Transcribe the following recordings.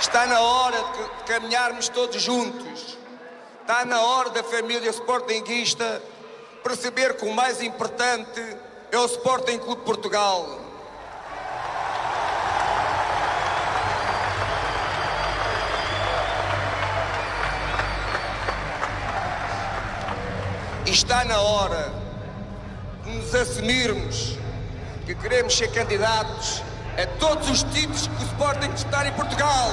Está na hora de caminharmos todos juntos. Está na hora da família sportinguista perceber que o mais importante é o Sporting Clube Portugal. E está na hora de nos assumirmos que queremos ser candidatos a todos os títulos que o Sporting disputar em Portugal.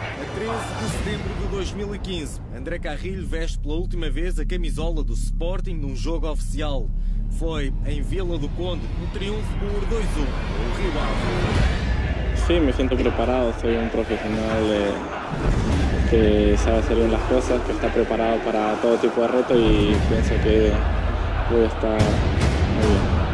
A 13 de setembro de 2015, André Carrilho veste pela última vez a camisola do Sporting num jogo oficial. Foi em Vila do Conde, no triunfo por 2-1, o Rio Ave. Sí, me siento preparado, soy un profesional eh, que sabe hacer bien las cosas, que está preparado para todo tipo de reto y pienso que voy a estar muy bien.